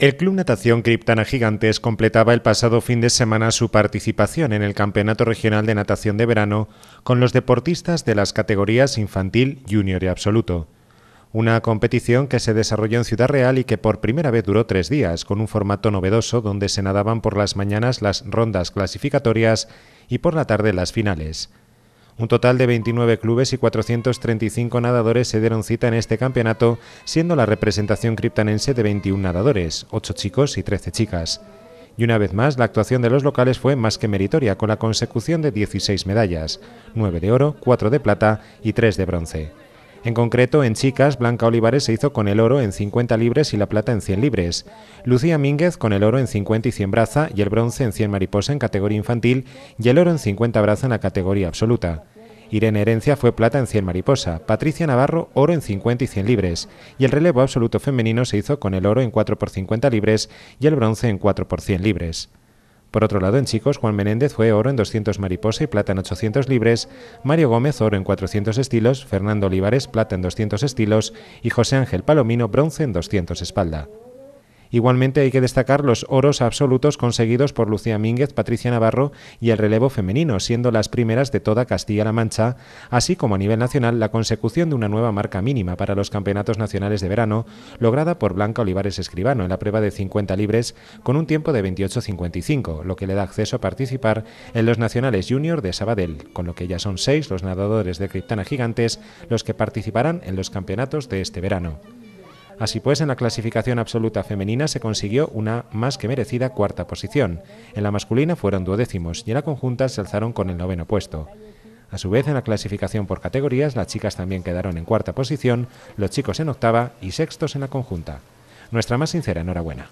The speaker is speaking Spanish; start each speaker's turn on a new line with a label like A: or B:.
A: El Club Natación Criptana Gigantes completaba el pasado fin de semana su participación en el Campeonato Regional de Natación de Verano con los deportistas de las categorías infantil, junior y absoluto. Una competición que se desarrolló en Ciudad Real y que por primera vez duró tres días, con un formato novedoso donde se nadaban por las mañanas las rondas clasificatorias y por la tarde las finales. Un total de 29 clubes y 435 nadadores se dieron cita en este campeonato, siendo la representación criptanense de 21 nadadores, 8 chicos y 13 chicas. Y una vez más, la actuación de los locales fue más que meritoria, con la consecución de 16 medallas, 9 de oro, 4 de plata y 3 de bronce. En concreto, en chicas, Blanca Olivares se hizo con el oro en 50 libres y la plata en 100 libres. Lucía Mínguez con el oro en 50 y 100 braza y el bronce en 100 mariposa en categoría infantil y el oro en 50 braza en la categoría absoluta. Irene Herencia fue plata en 100 mariposa, Patricia Navarro oro en 50 y 100 libres, y el relevo absoluto femenino se hizo con el oro en 4 por 50 libres y el bronce en 4 por 100 libres. Por otro lado, en chicos, Juan Menéndez fue oro en 200 mariposa y plata en 800 libres, Mario Gómez oro en 400 estilos, Fernando Olivares plata en 200 estilos y José Ángel Palomino bronce en 200 espalda. Igualmente hay que destacar los oros absolutos conseguidos por Lucía Mínguez, Patricia Navarro y el relevo femenino, siendo las primeras de toda Castilla-La Mancha, así como a nivel nacional la consecución de una nueva marca mínima para los campeonatos nacionales de verano, lograda por Blanca Olivares Escribano en la prueba de 50 libres con un tiempo de 28.55, lo que le da acceso a participar en los nacionales junior de Sabadell, con lo que ya son seis los nadadores de Criptana Gigantes los que participarán en los campeonatos de este verano. Así pues, en la clasificación absoluta femenina se consiguió una más que merecida cuarta posición. En la masculina fueron duodécimos y en la conjunta se alzaron con el noveno puesto. A su vez, en la clasificación por categorías, las chicas también quedaron en cuarta posición, los chicos en octava y sextos en la conjunta. Nuestra más sincera enhorabuena.